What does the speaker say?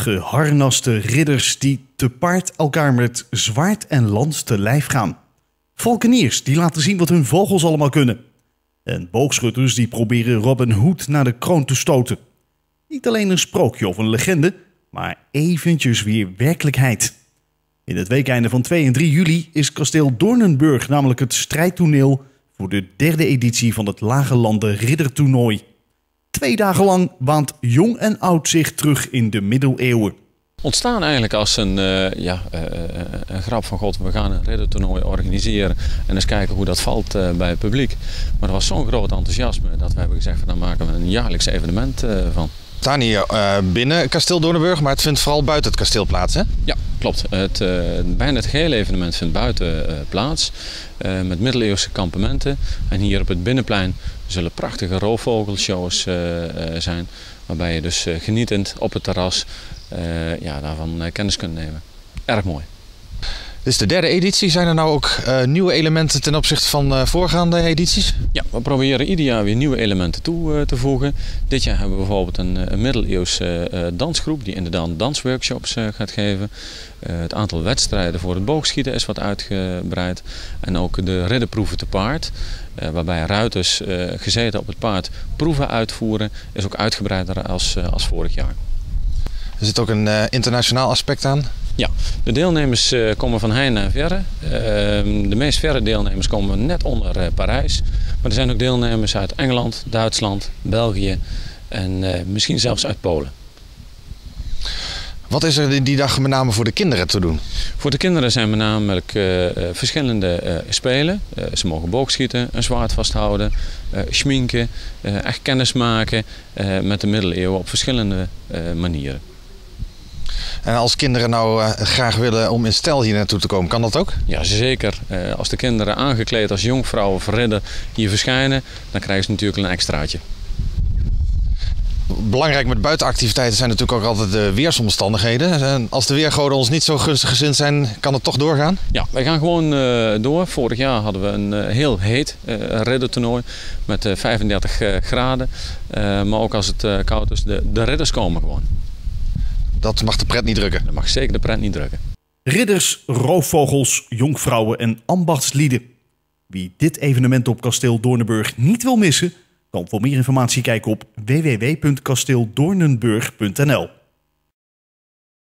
Geharnaste ridders die te paard elkaar met zwaard en lans te lijf gaan. Valkeniers die laten zien wat hun vogels allemaal kunnen. En boogschutters die proberen Robin Hood naar de kroon te stoten. Niet alleen een sprookje of een legende, maar eventjes weer werkelijkheid. In het weekeinde van 2 en 3 juli is kasteel Doornenburg namelijk het strijdtoneel voor de derde editie van het Lage Landen Riddertoernooi. Twee dagen lang waant jong en oud zich terug in de middeleeuwen. Ontstaan eigenlijk als een, uh, ja, uh, een grap van God, we gaan een riddertoernooi organiseren en eens kijken hoe dat valt bij het publiek. Maar er was zo'n groot enthousiasme dat we hebben gezegd, van, daar maken we een jaarlijks evenement van. Staan hier binnen kasteel Doornenburg, maar het vindt vooral buiten het kasteel plaats hè? Ja, klopt. Het, bijna het gehele evenement vindt buiten plaats. met middeleeuwse kampementen. En hier op het binnenplein zullen prachtige roofvogelshows zijn. Waarbij je dus genietend op het terras ja, daarvan kennis kunt nemen. Erg mooi. Dit is de derde editie. Zijn er nou ook uh, nieuwe elementen ten opzichte van uh, voorgaande edities? Ja, we proberen ieder jaar weer nieuwe elementen toe uh, te voegen. Dit jaar hebben we bijvoorbeeld een, een middeleeuwse dansgroep die inderdaad dansworkshops gaat geven. het aantal wedstrijden voor het boogschieten is wat uitgebreid. En ook de ridderproeven te paard. waarbij ruiters gezeten op het paard proeven uitvoeren. Is ook uitgebreider als, als vorig jaar. Er zit ook een internationaal aspect aan. Ja, de deelnemers uh, komen van heinde en verre. Uh, de meest verre deelnemers komen net onder uh, Parijs. Maar er zijn ook deelnemers uit Engeland, Duitsland, België en misschien zelfs uit Polen. Wat is er die dag met name voor de kinderen te doen? Voor de kinderen zijn met name verschillende spelen. ze mogen boogschieten, een zwaard vasthouden, schminken, echt kennis maken met de middeleeuwen op verschillende manieren. En als kinderen nou uh, graag willen om in stijl hier naartoe te komen, kan dat ook? Ja, zeker. Uh, als de kinderen aangekleed als jongvrouw of ridder hier verschijnen, dan krijgen ze natuurlijk een extraatje. Belangrijk met buitenactiviteiten zijn natuurlijk ook altijd de weersomstandigheden. En als de weergoden ons niet zo gunstig gezind zijn, kan het toch doorgaan? Ja, wij gaan gewoon uh, door. Vorig jaar hadden we een heel heet riddertoernooi met 35 graden. maar ook als het koud is, de, de ridders komen gewoon. Dat mag de pret niet drukken. Dat mag zeker de pret niet drukken. Ridders, roofvogels, jonkvrouwen en ambachtslieden. Wie dit evenement op kasteel Doornenburg niet wil missen, kan voor meer informatie kijken op www.kasteeldoornenburg.nl.